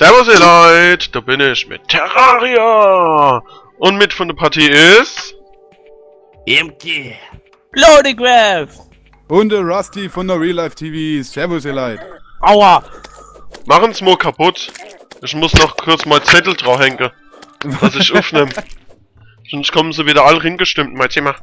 Servus ihr Leute, da bin ich mit Terraria. Und mit von der Partie ist... MG. Loading Und der Rusty von der Real Life TV. Servus, ihr Leid. Aua! Machen's mal kaputt. Ich muss noch kurz mal Zettel draufhängen, dass ich aufnehme. Sonst kommen sie wieder alle hingestimmt, mein Thema.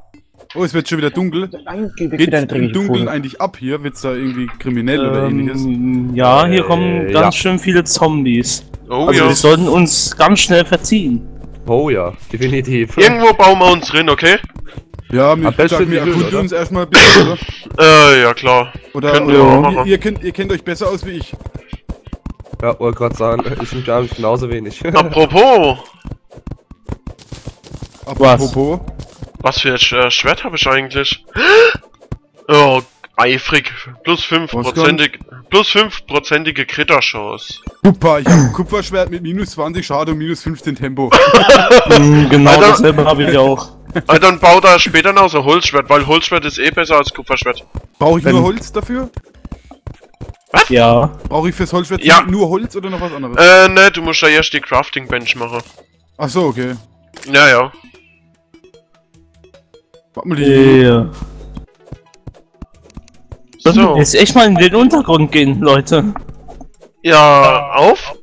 Oh, es wird schon wieder dunkel. Danke, Geht's im Dunkeln eigentlich ab hier? Wird's da irgendwie kriminell oder ähnliches? Ähm, ja, hier kommen Äh, ganz ja. schön viele Zombies. Oh Also ja. wir sollten uns ganz schnell verziehen. Oh ja, definitiv. Irgendwo bauen wir uns rein, okay? Ja, die Höhle, erkunden oder? uns erstmal ein bisschen, oder? Äh, ja klar. Oder, Können oder wir auch ihr, ihr, kennt, ihr kennt euch besser aus wie ich. Ja, wollte gerade sagen, ich mich eigentlich genauso wenig. Apropos, Apropos. Was für ein Sch äh, Schwert habe ich eigentlich? Oh, eifrig. Plus 5%ig, plus 5%ige Kritterchance. Super, ich habe ein Kupferschwert mit minus 20 Schade und minus 15 Tempo. Mm, genau Alter. dasselbe habe ich auch. Ah, dann bau da später noch so Holzschwert, weil Holzschwert ist eh besser als Kupferschwert. Brauche ich Wenn- nur Holz dafür? Ja. Brauche ich fürs Holzschwert Ja. nur Holz oder noch was anderes? Äh, ne, du musst da erst die Crafting Bench machen. Ach so, okay. Ja, ja. Warte mal die. Yeah. So. wir jetzt echt mal in den Untergrund gehen, Leute. Ja, auf.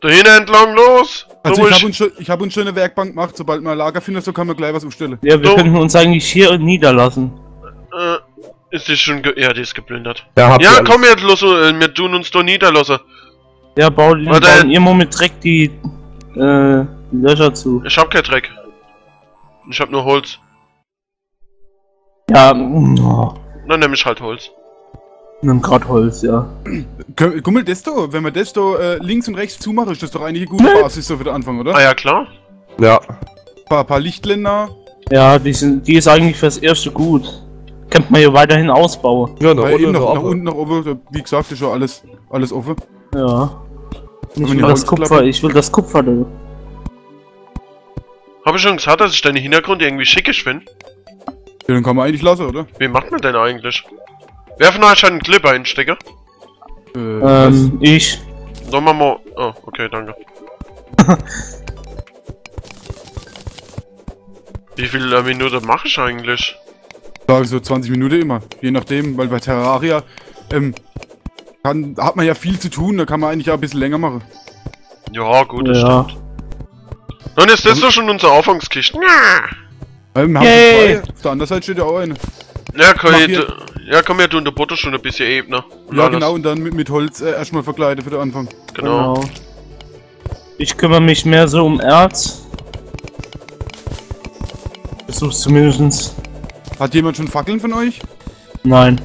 Da hinten entlang los. Also ich habe uns, hab uns schon eine Werkbank gemacht, sobald wir ein Lager finden, so kann man gleich was aufstellen. Ja, wir So. könnten uns eigentlich hier niederlassen. äh, ist die schon ge Ja, die ist geplündert. Ja, Ja, komm jetzt los, äh, wir tun uns da niederlassen. Ja, bauen, Warte. bauen ihr mal mit Dreck die, äh, die Löcher zu. Ich hab kein Dreck. Ich hab nur Holz. Ja, oh, Dann nehm ich halt Holz. nimm grad Holz, ja. Kö- Guck mal, das da, wenn wir das da äh, links und rechts zumachen, ist das doch eigentlich eine gute Basis so für den Anfang, oder? Ah ja, klar. Ja. Paar, paar Lichtländer, Ja, die, sind, die ist eigentlich fürs erste gut. Könnte man hier weiterhin ausbauen. Ja, nach unten, nach, nach unten, nach oben, wie gesagt, ist schon alles, alles offen. Ja. Ich will das Kupfer, ich will das Kupfer da. Hab ich schon gesagt, dass ich deinen Hintergrund irgendwie schickig finde? Ja, dann kann man eigentlich lassen, oder? Wie macht man denn eigentlich? Wer von euch hat einen Clip einstecker? Äh, Ähm, ich. Sollen wir mal... Oh, okay, danke. Wie viele äh, Minuten mache ich eigentlich? Sag so 20 Minuten immer. Je nachdem, weil bei Terraria ähm, kann, hat man ja viel zu tun, da kann man eigentlich auch ein bisschen länger machen. Ja, gut, das Ja. stimmt. Dann ist das doch schon unser Anfangskiste. Weil wir haben zwei. Auf der anderen Seite steht ja auch eine. Ja, komm, Mach ich, ja, komm, wir tun der Butter schon ein bisschen ebner. Und Ja, alles. genau, und dann mit, mit Holz äh, erstmal verkleiden für den Anfang. Genau. Ich kümmere mich mehr so um Erz. Versuch's zumindest. Hat jemand schon Fackeln von euch? Nein.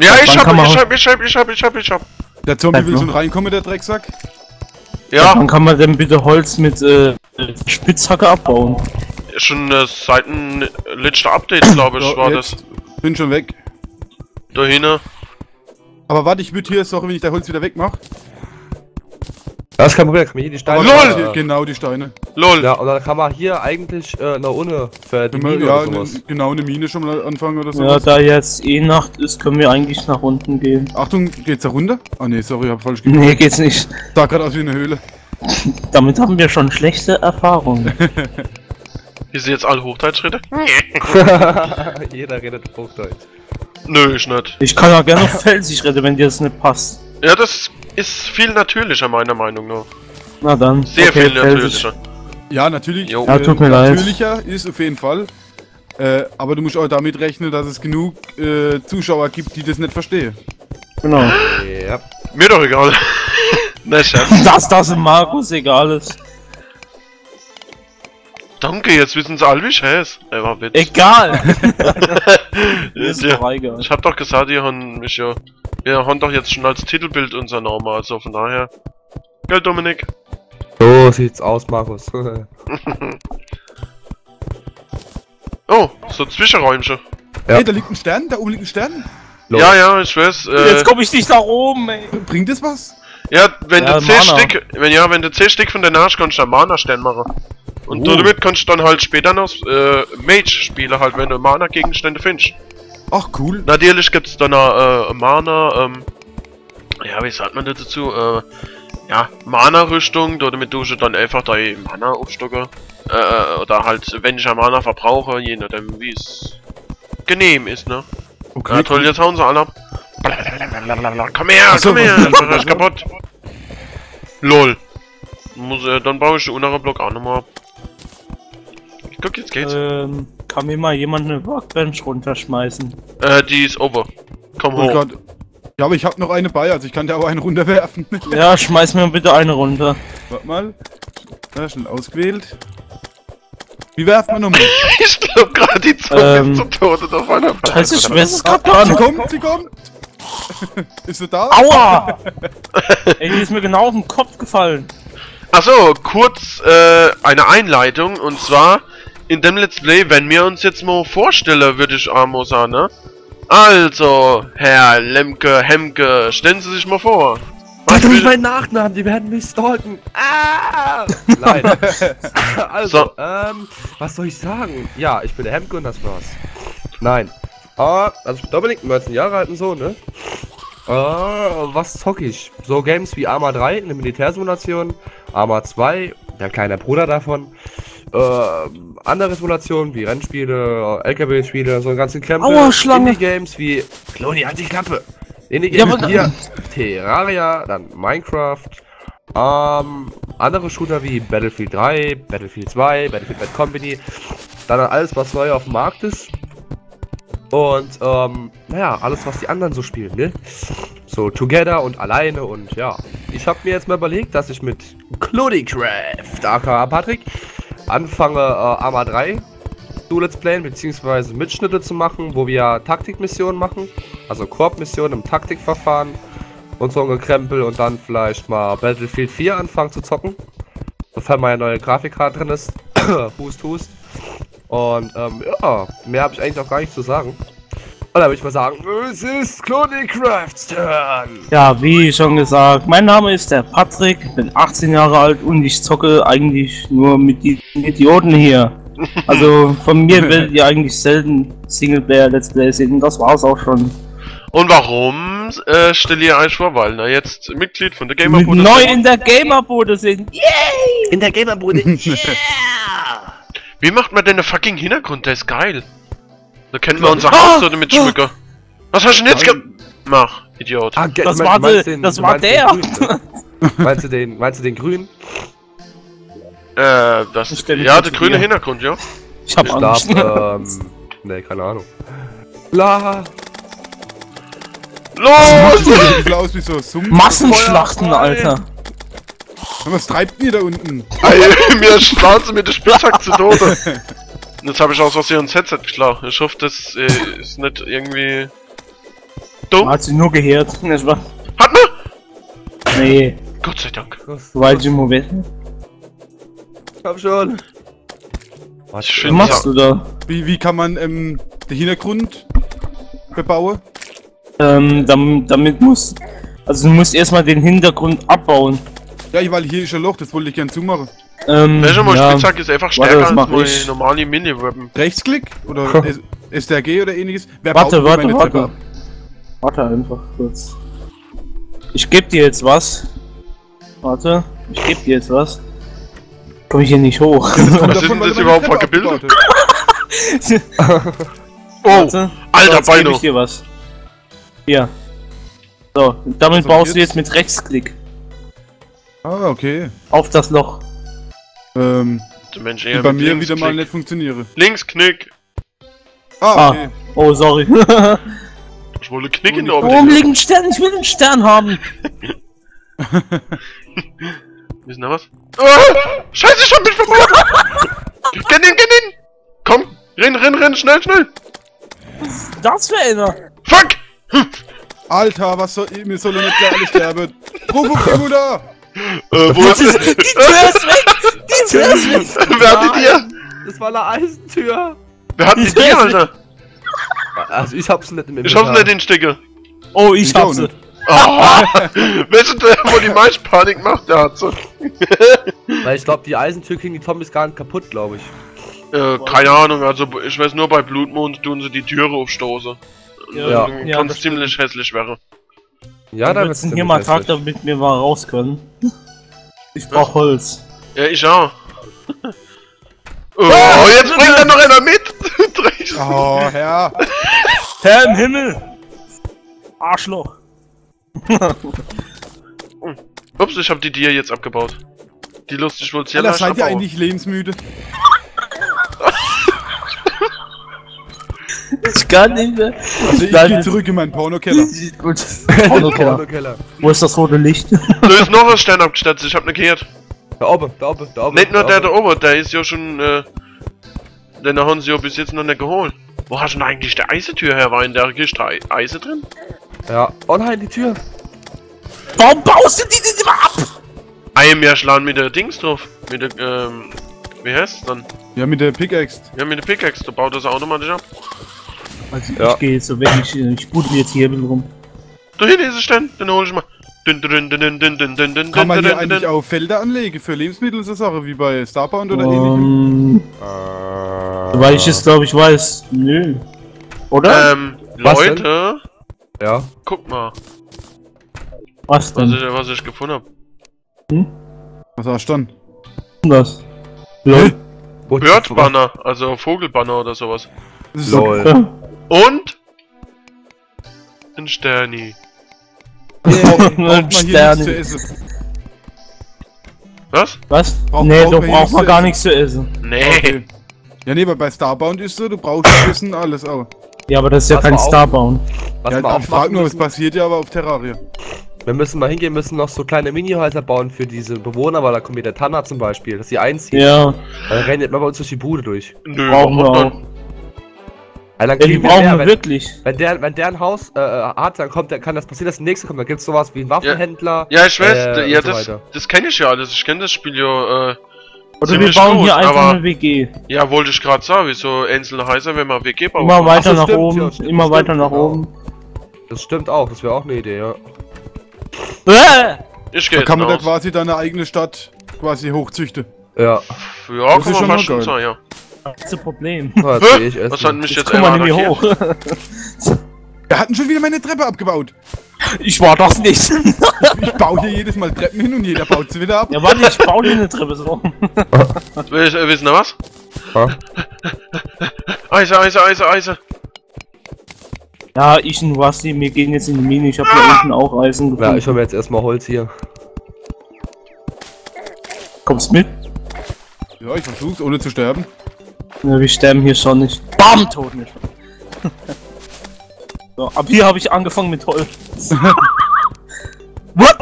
Ja, ich hab, ich hab, ich hab, ich hab, ich hab, ich hab. Der Zombie Bleib will noch. schon reinkommen, der Drecksack. Ja, Dann kann man denn bitte Holz mit äh, Spitzhacke abbauen. schon äh, seit dem letzten Update, glaube ich, So, war jetzt Bin schon weg. das. Da hinten. Aber warte, ich würde hier, sorry, wenn ich der Holz wieder wegmache. Das ist kein Problem, kann man hier die Steine... LOL! Äh, Genau, die Steine. Lol. Ja, und dann kann man hier eigentlich äh, nach unten für die Mine ja, oder ne, sowas. genau, eine Mine schon mal anfangen oder Ja, sowas. da jetzt eh Nacht ist, können wir eigentlich nach unten gehen. Achtung, geht's da runter? Ah ne, sorry, hab falsch gemacht. Nee, geht's nicht. Sah gerade aus wie eine Höhle. Damit haben wir schon schlechte Erfahrungen. Hier sind jetzt alle Hochdeutsch rede? Jeder redet Hochdeutsch. Nö, ich nicht. Ich kann ja gerne auf Felsig reden, wenn dir das nicht passt. Ja, das ist viel natürlicher, meiner Meinung nach. Na dann. Sehr okay, viel natürlicher. Ja, natürlich. Jo. Ja, tut mir leid. Natürlicher ist auf jeden Fall. Äh, aber du musst auch damit rechnen, dass es genug äh, Zuschauer gibt, die das nicht verstehen. Genau. Ja. Mir doch egal. ne, Scherz. Dass das im Markus egal ist. Danke, jetzt wissen sie alle, wie ich heiß. Ey, war Witz. Egal! ist ja, ich hab doch gesagt, ihr haben mich ja... Wir haben doch jetzt schon als Titelbild unser Name, also von daher... Gell, Dominik? So sieht's aus, Markus. Oh, so Zwischenräumchen. Ja. Hey, da liegt ein Stern, da oben liegt ein Stern. Lol. Ja, ja, ich weiß. Äh, Jetzt komm ich nicht nach oben, ey. Bringt das was? ja, wenn Ja, du 10 Mana. Stück... Wenn, ja, wenn du 10 Stück von der Arsch kannst einen Mana-Stern machen. Und Oh. damit kannst du dann halt später noch äh, Mage spielen, halt, wenn du Mana-Gegenstände findest. Ach, cool. Natürlich gibt's dann noch äh, Mana, ähm, ja, wie sagt man das dazu? Äh, ja, Mana-Rüstung, damit du dann einfach deine Mana aufstocke. Äh, oder halt, wenn ich ja Mana verbrauche, je nachdem, wie es genehm ist, ne? Okay. Ja, toll, jetzt hauen sie alle ab. Komm her, so, komm her, ich mach euch kaputt. LOL. Muss, äh, dann baue ich den unteren Block auch nochmal ab. Guck, jetzt geht's. Ähm, kann mir mal jemand eine Workbench runterschmeißen? Äh, die ist over. Komm Oh hoch. Gott. Ja, aber ich habe noch eine bei, also ich kann dir auch eine runterwerfen. Ja, schmeiß mir bitte eine runter. Warte mal. Ja, schnell ausgewählt. Wie werfen wir nochmal? Ich glaub gerade die Zunge Ähm. ist zu Tode auf einer Scheiße, ich weiß es Ah, grad gar sie kommt, sie kommt! ist sie da? Aua! Ey, die ist mir genau auf den Kopf gefallen. Achso, kurz äh, eine Einleitung und zwar in dem Let's Play, wenn wir uns jetzt mal vorstellen, würde ich Amo sagen, ne? Also, Herr Lemke, Hemke, stellen Sie sich mal vor. Was Warte nicht meinen Nachnamen, die werden mich stalken. Ah! Nein. also, So. ähm, was soll ich sagen? Ja, ich bin der Hemke und das war's. Nein. Ah, also ich bin Dominik, 19 Jahre alt und so, ne? Äh, was zock ich? So Games wie Arma 3, eine Militärsimulation, Arma 2, der kleine Bruder davon, äh, andere Simulationen wie Rennspiele, LKW-Spiele, so ganzen Schlange. Indie-Games wie Cloni, halt die Klappe. Ja, Indie-Games aber- hier, Terraria, dann Minecraft, ähm, andere Shooter wie Battlefield 3, Battlefield 2, Battlefield Bad Company, dann alles, was neu auf dem Markt ist. Und, ähm, naja, alles, was die anderen so spielen, ne? So, Together und alleine und ja. Ich habe mir jetzt mal überlegt, dass ich mit Clodicraft, aka Patrick, anfange, äh, Arma 3 zu Let's Playen, beziehungsweise Mitschnitte zu machen, wo wir Taktikmissionen machen. Also Koop-Missionen im Taktikverfahren und so ein Gekrempel und dann vielleicht mal Battlefield 4 anfangen zu zocken. Sofern meine neue Grafikkarte drin ist. hust, hust. Und ähm, ja, mehr habe ich eigentlich auch gar nicht zu sagen. Und dann würde ich mal sagen, es ist Clodicrafts Turn. Ja, wie schon gesagt, mein Name ist der Patrick, bin 18 Jahre alt und ich zocke eigentlich nur mit diesen Idioten hier. Also von mir werdet ihr eigentlich selten Singleplayer-Let's Play sehen und das war's auch schon. Und warum äh, stelle ihr euch vor, weil na jetzt Mitglied von der Gamer Mit neu in der Gamerbude sind. Yeah! In der Gamerbude. Wie macht man denn einen fucking Hintergrund? Der ist geil. Da kennen wir Ah! unser Haus so damit schmücken. Was hast du denn jetzt gemacht? Idiot. Ah, Das war der- den- das du war meinst der. den grünen, meinst du den, meinst du den grünen? Äh, das stell mich Ja, der grüne dir. Hintergrund, ja. Ich hab Ich Angst. ähm, ne, keine Ahnung. La. Los! Sieht ein bisschen aus wie so. Massenschlachten. Alter. Was treibt ihr da unten? Ey, mir schlagen sie mit der Spitzhack zu Tode. Und Jetzt habe ich aus Versehen ins Headset geschlagen. Ich hoffe, das äh, ist nicht irgendwie dumm. Hat sie nur gehört. Nicht wahr? Hat man? Nee, Gott sei Dank. weil du im wissen. Komm schon. Was find- machst du da? Wie, wie kann man ähm, den Hintergrund bebauen? Ähm, damit, damit muss. Also du musst erstmal den Hintergrund abbauen. Ja, weil hier ist ein Loch, das wollte ich gern zumachen. Ähm, Welcher mal ja. Spitzhack ist einfach Warte, stärker das als meine ich. normale Mini-Weapon. Rechtsklick? Oder S- STRG oder ähnliches? Wer Warte, warte, meine warte. Treppe? Warte einfach kurz. Ich geb dir jetzt was. Warte, ich geb dir jetzt was. Komm ich hier nicht hoch. Was ist denn das überhaupt für Treppe Gebilde? abgebaut hast. Oh, Warte, alter geb Beino. ich dir was. Hier. So, damit Was baust jetzt? du jetzt mit Rechtsklick Ah, okay. auf das Loch. Ähm, Der Mensch eher bei mir links wieder mal nicht funktioniere. Linksknick. Ah, Ah. okay. Oh, sorry. Ich wollte knicken, Oh, aber Oben die- liegt ein Stern, ich will einen Stern haben. Wissen da was? Ah, Scheiße, ich hab mich verboten! Geh hin, geh hin! Komm, renn, renn, renn, schnell, schnell! Das für einer. Fuck! Alter, was soll mir soll doch nicht gleich alle sterben. Ruf auf die Mutter! Äh, wo ist Die Tür ist weg! Ist weg! Wer hat die dir? Das war eine Eisentür. Wer hat die dir, Alter? Also ich hab's nicht im Ich hab's nicht in Stecke. Oh, ich Ich hab auch sie. nicht. Oh, welcher der, wo die meiste Panik macht, der hat sie. Weil ich glaube, die Eisentür kriegen die Zombies gar nicht kaputt, glaube ich. Äh, keine Ahnung, also ich weiß nur, bei Blutmond tun sie die Türe aufstoßen. Ja, Äh, ja, Kann das ziemlich hässlich wäre. Ja, da da wird's wird's hier mal Tag, damit wir mal raus können. Ich brauch Holz. Ja, ich auch. Oh, jetzt bringt er noch einer mit! Oh, Herr. Herr im Himmel! Arschloch! Ups, ich hab die Tier jetzt abgebaut. Die lustig wohl sehr Alter, seid ihr eigentlich lebensmüde? Ich kann nicht mehr. Also ich Nein, gehe das- zurück in meinen Pornokeller. Gut. Pornokeller. Pornokeller. Wo ist das rote Licht? Da ist noch ein Stern abgestattet, ich hab ne gehört. Da oben, da oben, da oben. Nicht nur da der da oben. der ist ja schon, äh, den haben sie ja bis jetzt noch nicht geholt. Wo hast du denn eigentlich die Eisentür her? War in der Kiste Ei- Eise drin? Ja. Oh nein, die Tür. Warum baust du die denn immer ab? Einem ja schlagen mit der Dings drauf. Mit der, ähm, wie heißt's dann? Ja, mit der Pickaxe. Ja, mit der Pickaxe, du baut das automatisch ab. Also Ja. ich gehe jetzt so weg, ich, ich spute jetzt hier rum. Da hinten ist es denn, den hol ich mal. Dün, dün, dün, Kann man hier eigentlich auch Felder anlegen für Lebensmittel, so Sache wie bei Starbound oder ähnlichem? Ähm, weil ich es glaube ich weiß. Nö. Oder? Ähm, Was denn? Leute, Ja. guck mal, was was denn? ich, was ich gefunden hab. Was hast du dann? das? Lol. Wo- Birdbanner, also Vogelbanner oder sowas. Das ist Lol. Und ein Sterni. Man hier Sterne. nichts zu essen. Was? Was? Brauch- nee, man nichts man zu gar nichts zu essen. Nee. Okay. Ja, nee, aber bei Starbound ist so, du brauchst Essen, alles auch. Ja, aber das ist ja Was kein Starbound. Was ja, wir auch ich frag nur, was passiert ja aber auf Terraria. wir müssen mal hingehen, müssen noch so kleine Mini-Häuser bauen für diese Bewohner, weil da kommt wieder Tanner zum Beispiel, dass sie einziehen. Ja, Dann rennen jetzt mal bei uns durch die Bude durch. Nö, brauchen wir auch. Dann? Dann Ja, die brauchen mehr, wir wenn, wirklich. wenn, der, wenn der ein Haus äh, äh, hat, dann kommt, der, kann das passieren, dass der nächste kommt. Dann gibt's sowas wie ein Waffenhändler. Ja, ich weiß, Äh, ja, so das, weiter. das kenne ich ja alles. Ich kenne das Spiel ja, äh, Oder wir bauen gut, hier einfach eine WG. ja, wollte ich gerade sagen, wieso einzelne Häuser, wenn man WG bauen Immer weiter Ach nach stimmt, oben, ja, stimmt, immer stimmt, weiter nach genau. oben. Das stimmt auch, das wäre auch eine Idee, ja. Äh! Ich Da gehe kann man da quasi deine eigene Stadt quasi hochzüchten. Ja, Ja, Das kann ist man schon sagen, ja. Das ist ein Problem. geh ich. Was hat mich Jetzt jetzt einmal hoch. Wir hatten schon wieder meine Treppe abgebaut. Ich war das nicht. Ich baue hier jedes Mal Treppen hin und jeder baut sie wieder ab. Ja, warte, ich baue dir eine Treppe so. Will ich, äh, wissen Sie was? Eise, Eise, Eise, Eise. Ja, ich und Rusty, wir gehen jetzt in die Mine. Ich habe hier unten auch Eisen Ja, gefunden. ich hol mir jetzt erstmal Holz hier. Kommst mit? Ja, ich versuch's, ohne zu sterben. Ja, wir sterben hier schon nicht. Bam, tot nicht. so, ab hier habe ich angefangen mit Holz. What?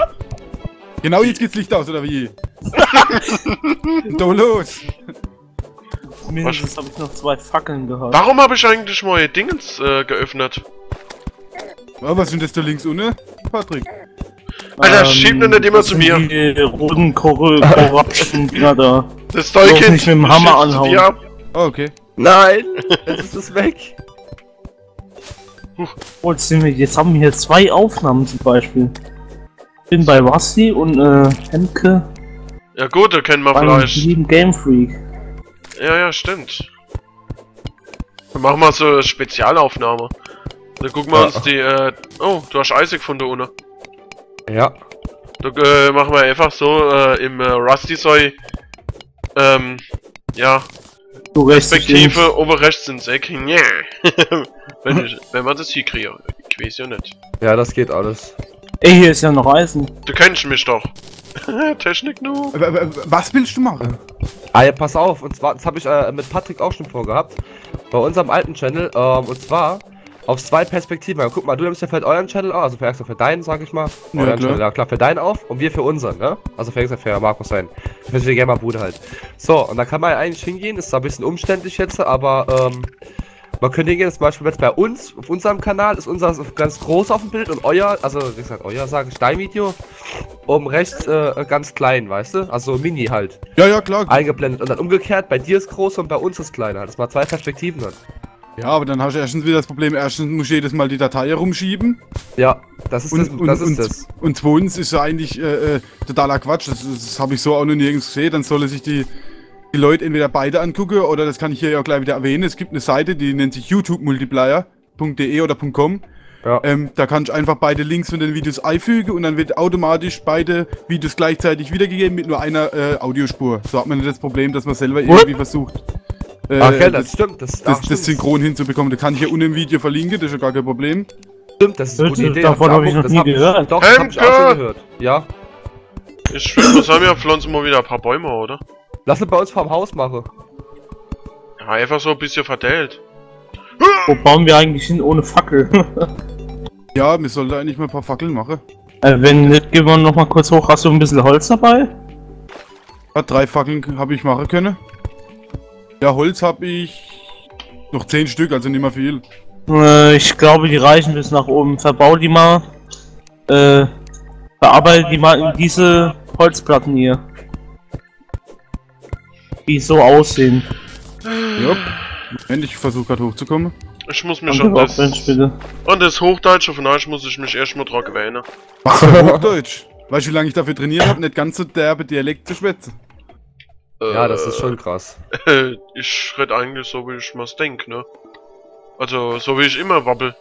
Genau jetzt geht's Licht aus, oder wie? Do los! Mindestens habe ich noch zwei Fackeln gehabt. Warum habe ich eigentlich neue Dingens äh, geöffnet? Ja, was sind das da links unten, Patrick? Alter, schieb nur nicht immer Ähm, das zu mir. Die roten Cor Corruption-Dinger da. Das Bloß Zeug nicht mit dem Hammer anhauen. Ah, okay. Nein! Jetzt ist es weg! Oh, jetzt, sind wir, jetzt haben wir hier zwei Aufnahmen zum Beispiel. Ich bin bei Rusty und äh, Hemke Ja gut, da kennen wir vielleicht. lieben Game Freak. Ja, ja, stimmt. Dann machen wir so eine Spezialaufnahme. Dann gucken wir Ja. uns die, äh... Oh, du hast Eisig von der Una. Ja. Da äh, machen wir einfach so, äh, im äh, Rusty Soy, ähm, ja, Perspektive oben rechts ins Eck. Ja. wenn, ich, wenn man das hier kriegt. Ich weiß ja nicht. Ja, das geht alles. Ey, hier ist ja noch Eisen. Du kennst mich doch. Technik nu. Aber, aber, was willst du machen? Ah ja, pass auf, und zwar, das habe ich äh, mit Patrick auch schon vorgehabt. Bei unserem alten Channel, ähm, und zwar auf zwei Perspektiven. Ja, guck mal, du nimmst ja für euren Channel auf, also für extra für deinen, sag ich mal. Ja, Euren klar. Channel, ja klar, für deinen auf und wir für unseren, ne? Also für extra für Markus sein. Für die Gamer-Bude halt. So, und da kann man ja eigentlich hingehen, ist zwar ein bisschen umständlich jetzt, aber, ähm, man könnte hingehen, zum Beispiel jetzt bei uns, auf unserem Kanal, ist unser ganz groß auf dem Bild und euer, also wie gesagt, euer sage ich, dein Video, oben rechts äh, ganz klein, weißt du? Also mini halt Ja, ja, klar. eingeblendet und dann umgekehrt, bei dir ist groß und bei uns ist kleiner. Das mal zwei Perspektiven hat. Ja, aber dann hast du erstens wieder das Problem, erstens muss jedes Mal die Datei herumschieben. Ja, das ist das. Und, und, das ist und, das. und zweitens ist ja eigentlich äh, äh, totaler Quatsch. Das, das habe ich so auch noch nirgends gesehen. Dann sollen sich die, die Leute entweder beide angucken oder das kann ich hier ja auch gleich wieder erwähnen. Es gibt eine Seite, die nennt sich youtubemultiplier.de oder .com. Ja. Ähm, da kann ich einfach beide Links von den Videos einfügen und dann wird automatisch beide Videos gleichzeitig wiedergegeben mit nur einer äh, Audiospur. So hat man nicht das Problem, dass man selber irgendwie versucht, äh, Ach, ja, das das, stimmt. Das, das, das synchron hinzubekommen. Da kann ich ja unten im Video verlinken, das ist ja gar kein Problem. Stimmt, das ist eine gute Das- Idee. davon hab ich noch das nie gehört. Doch, das hab ich auch schon gehört. Ja. Ich mal sagen, wir pflanzen mal wieder ein paar Bäume, oder? Lass es bei uns vorm Haus machen. Ja, einfach so ein bisschen verteilt. Wo bauen wir eigentlich hin ohne Fackel? Ja, wir sollten eigentlich mal ein paar Fackeln machen. äh, wenn nicht, gehen wir noch mal kurz hoch. Hast du ein bisschen Holz dabei? Ja, drei Fackeln habe ich machen können. Ja, Holz habe ich noch zehn Stück, also nicht mehr viel. Äh, ich glaube, die reichen bis nach oben. Verbau die mal. Äh, bearbeite die mal in diese Holzplatten hier. Die so aussehen. Ja. Moment, ich versuche gerade hochzukommen. Ich muss mich an das... Bitte. Und das Hochdeutsche von euch muss ich mich erstmal dran gewöhnen. Was für Hochdeutsch? Weißt du, wie lange ich dafür trainiert habe, nicht ganz so derbe Dialekt zu schwätzen? Ja, das ist schon krass. Äh, ich rede eigentlich so, wie ich mir's denk, ne? Also, so wie ich immer wabbel.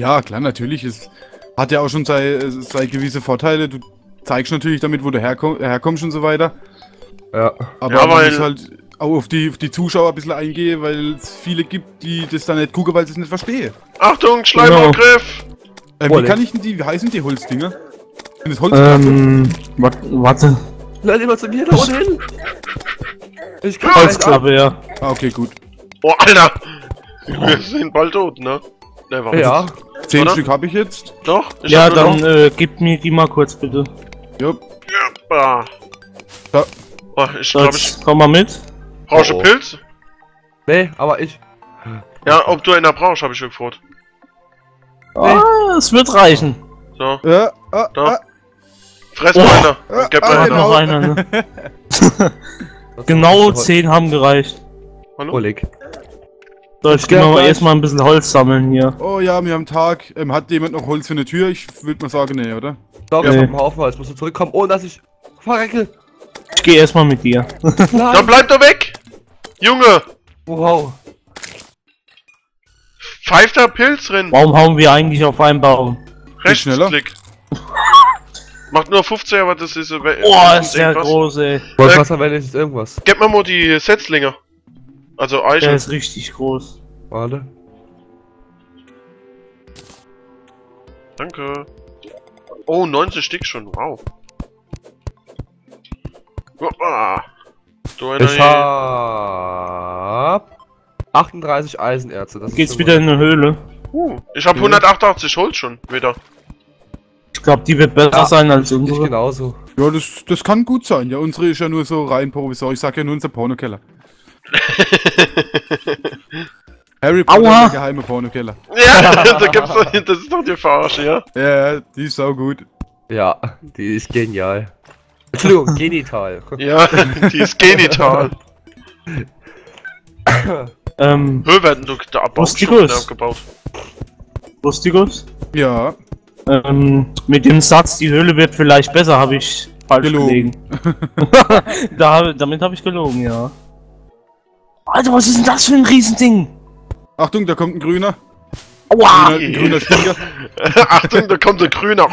Ja, klar, natürlich. Es hat ja auch schon seine, seine gewisse Vorteile. Du zeigst natürlich damit, wo du herkomm, herkommst und so weiter. Ja. Aber Ja, weil- muss halt auch auf die, auf die Zuschauer ein bisschen eingehen, weil es viele gibt, die das dann nicht gucken, weil sie es nicht verstehen. Achtung, Schleimangriff! Äh, Oh, wie kann ich denn die, wie heißen die Holzdinger? Sind das Holz? Ähm, warte. Bleib immer zu mir da unten hin. Ich kann Holzklappe, ja. Ah, okay, gut. Oh, Alter! Wir sind bald tot, ne? Ne, warum? Ja. Zehn Oder? Stück habe ich jetzt. Doch? Ich Ja, dann äh, gib mir die mal kurz, bitte. Jo. Ah. Da. Oh, ich So, glaube, ich komm mal mit. brauche Oh. Pilz. Nee, aber ich. Ja, ob du einer brauchst, habe ich schon gefragt. Ah, es wird reichen. So, Ja, ah, Da. ah, fress Oh. mal einer. Und gib ah, einer. noch einer, ne? Genau 10 haben gereicht. Hallo? Oleg. So, ich geh Ja, mal erstmal ein bisschen Holz sammeln hier. Oh ja, wir haben Tag. Ähm, hat jemand noch Holz für eine Tür? Ich würde mal sagen, nee, oder? Doch, Ja. ich hab einen Haufen Holz. Musst du zurückkommen, ohne dass ich verrecke. Ich geh erstmal mit dir. Dann Nein. bleib doch weg! Junge! Wow. Pfeift da Pilz drin! Warum hauen wir eigentlich auf einen Baum? schneller. Rechtsklick. Macht nur 15, aber das ist... Äh, Boah, ist der irgendwas. groß, ey. Wolfwasser, wenn ich irgendwas. Gib mir mal die Setzlinge. Also Der Eiche. ist richtig groß. Warte. Danke. Oh, 90 Stück schon. Wow. Du einer Ich hab 38 Eisenerze. Das ist Geht's wieder in eine Höhle? Uh, ich hab 188 Holz schon wieder. Ich glaube, die wird besser Ja, sein als Ich unsere. genauso. Ja, das, das kann gut sein. Ja, unsere ist ja nur so rein provisorisch. Ich sag ja nur unser Pornokeller. Harry Potter, Aua. der geheime Pornokeller. ja, da gibt's doch, das ist doch die Verarsche, ja? Ja, ja, die ist sau gut. Ja, die ist genial. Entschuldigung, genital. Ja, die ist genital. Ähm, Höhe werden du da abgebaut. Lustigus? Ja, Ähm, mit dem Satz, die Höhle wird vielleicht besser, habe ich falsch Gelogen. da, damit habe ich gelogen, ja. Alter, was ist denn das für ein Riesending? Achtung, da kommt ein grüner. Aua! Grüner, ein grüner Stinger. Achtung, da kommt der Grüner.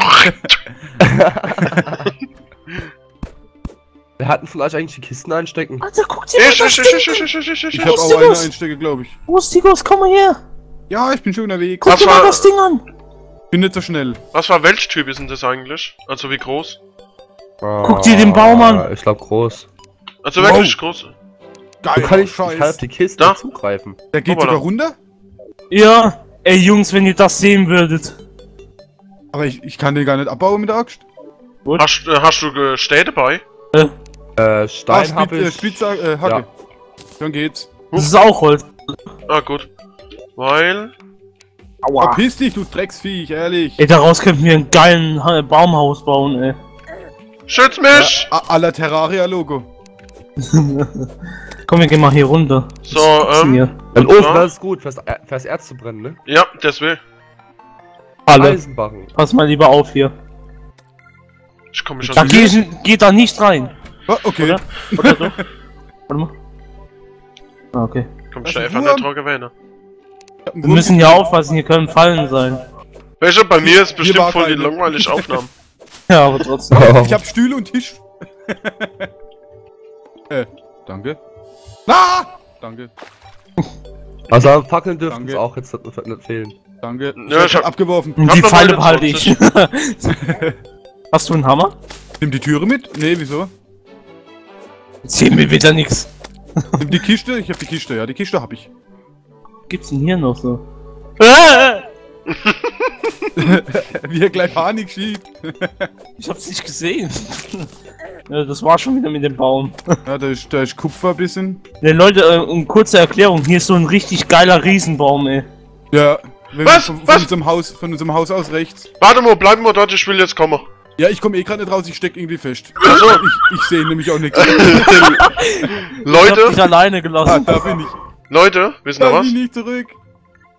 Wir hatten euch eigentlich die Kisten einstecken. Alter, guck dir mal Ich, das ich, Ding ich, an! ich, ich, ich, ich, Ich ich. habe auch eine. Einstecke, glaube ich. Rustikos, komm mal her! Ja, ich bin schon unterwegs. Guck dir mal das Ding an! Bin nicht so schnell. Was für ein Welttyp ist denn das eigentlich? Also wie groß? Guck dir den Baum an. Ah, Ich glaube groß. Also Wow. wirklich groß. Du Geil, kann ich, ich Scheiß. kann auf die Kiste Da. zugreifen. Der geht sogar runter? Ja, ey Jungs, wenn ihr das sehen würdet. Aber ich, ich kann den gar nicht abbauen mit der Axt. Hast, äh, hast du äh, Städte bei? Äh, Ah, Stein hab Spitz, äh, ich. Spitze, äh, Hacke. Ja. Dann geht's. Das ist auch Holz. Ah, gut. Weil... Aua. Verpiss dich, du Drecksviech, ehrlich. Ey, daraus könnten wir einen geilen Ha- Baumhaus bauen, ey. Schütz mich! A- aller Terraria-Logo. Komm, wir gehen mal hier runter. So, ähm... hier? Ein Ofen, das ist gut, fürs, Er- fürs Erz zu brennen, ne? Ja, das will. Alle. Eisenbarren. Pass mal lieber auf hier. Ich komm mich Da an. geh, geh da nicht rein. Ah, okay. Oder? Oder doch? Warte mal. Ah, okay. Komm ist einfach Wurm. nicht dran gewähnen. Wir müssen ja aufpassen, hier können Fallen sein. Du, bei mir ist Hier bestimmt voll die langweilige Aufnahmen. Ja, aber trotzdem. Ich hab Stühle und Tisch. äh, danke. Ah! Danke, Also Fackeln dürften Danke. es auch jetzt nicht, fehlen. danke. Ja, ich hab abgeworfen. Die Pfeile 29. behalte ich. Hast du einen Hammer? Nimm die Türe mit? Nee, wieso? Erzähl mir wieder nix. Nimm die Kiste? Ich hab die Kiste, ja, die Kiste hab ich. Gibt's denn hier noch so? Wie er gleich Panik schiebt. Ich hab's nicht gesehen. Ja, das war schon wieder mit dem Baum. Ja, da ist, da ist Kupfer ein bisschen. Ne, Leute, äh, um kurze Erklärung, hier ist so ein richtig geiler Riesenbaum, ey. Ja, wenn Was? wir von, von, Was? unserem Haus, von unserem Haus aus rechts. Warte mal, bleiben wir dort, ich will jetzt kommen. Ja, ich komme eh gerade nicht raus, ich steck irgendwie fest. Achso. Ich, ich sehe nämlich auch nichts. Ich hab dich Leute, alleine Ah, gelassen. da bin ich. Leute, ihr Da was? bin ich zurück.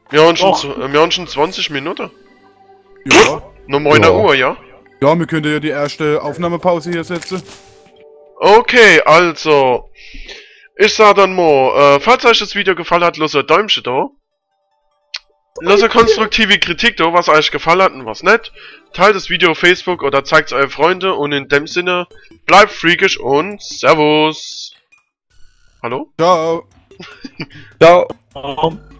Wir haben schon, zu- wir haben schon 20 Minuten. Ja. Nur 9 Ja. Uhr, ja? Ja, wir könnten ja die erste Aufnahmepause hier setzen. Okay, also. Ich sag dann mal, äh, falls euch das Video gefallen hat, lasst ein Däumchen da. Lasst eine konstruktive Kritik da, was euch gefallen hat und was nicht. Teilt das Video auf Facebook oder zeigt es euren Freunden und in dem Sinne, bleibt freakisch und Servus. Hallo? Ciao. Ciao. Warum?